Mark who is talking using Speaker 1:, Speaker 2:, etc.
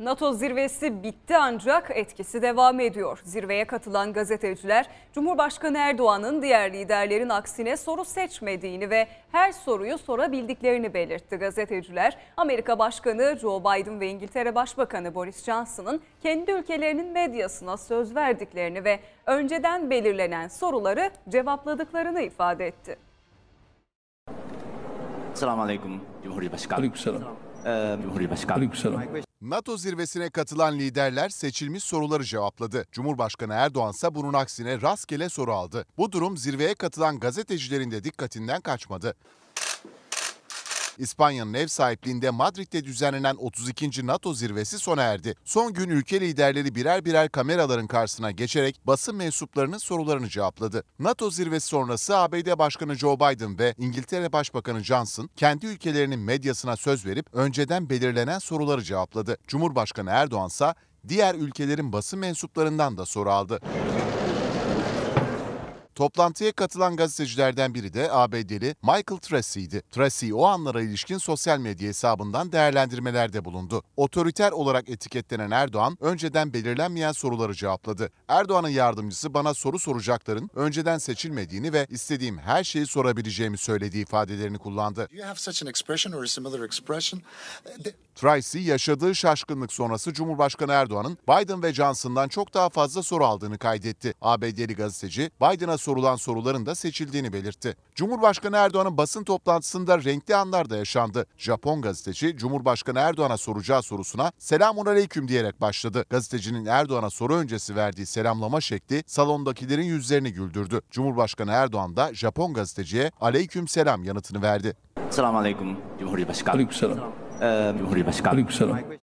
Speaker 1: NATO zirvesi bitti ancak etkisi devam ediyor. Zirveye katılan gazeteciler Cumhurbaşkanı Erdoğan'ın diğer liderlerin aksine soru seçmediğini ve her soruyu sorabildiklerini belirtti. Gazeteciler Amerika Başkanı Joe Biden ve İngiltere Başbakanı Boris Johnson'ın kendi ülkelerinin medyasına söz verdiklerini ve önceden belirlenen soruları cevapladıklarını ifade etti.
Speaker 2: Selamun Aleyküm Cumhuriyet Başkanı.
Speaker 3: Aleykümselam.
Speaker 2: Ee, Cumhuriyet Başkanı.
Speaker 4: NATO zirvesine katılan liderler seçilmiş soruları cevapladı. Cumhurbaşkanı Erdoğan ise bunun aksine rastgele soru aldı. Bu durum zirveye katılan gazetecilerin de dikkatinden kaçmadı. İspanya'nın ev sahipliğinde Madrid'de düzenlenen 32. NATO zirvesi sona erdi. Son gün ülke liderleri birer birer kameraların karşısına geçerek basın mensuplarının sorularını cevapladı. NATO zirvesi sonrası ABD Başkanı Joe Biden ve İngiltere Başbakanı Johnson kendi ülkelerinin medyasına söz verip önceden belirlenen soruları cevapladı. Cumhurbaşkanı Erdoğan ise diğer ülkelerin basın mensuplarından da soru aldı. Toplantıya katılan gazetecilerden biri de ABD'li Michael Tracy'ydi. Tracy o anlara ilişkin sosyal medya hesabından değerlendirmelerde bulundu. Otoriter olarak etiketlenen Erdoğan önceden belirlenmeyen soruları cevapladı. Erdoğan'ın yardımcısı bana soru soracakların önceden seçilmediğini ve istediğim her şeyi sorabileceğimi söylediği ifadelerini kullandı. Tracy yaşadığı şaşkınlık sonrası Cumhurbaşkanı Erdoğan'ın Biden ve Johnson'dan çok daha fazla soru aldığını kaydetti. ABD'li gazeteci Biden'a sorulan soruların da seçildiğini belirtti. Cumhurbaşkanı Erdoğan'ın basın toplantısında renkli anlar da yaşandı. Japon gazeteci Cumhurbaşkanı Erdoğan'a soracağı sorusuna selamun aleyküm diyerek başladı. Gazetecinin Erdoğan'a soru öncesi verdiği selamlama şekli salondakilerin yüzlerini güldürdü. Cumhurbaşkanı Erdoğan da Japon gazeteciye aleyküm selam yanıtını verdi.
Speaker 2: Selamun Aleyküm えー、
Speaker 3: 降
Speaker 2: りまし
Speaker 3: た。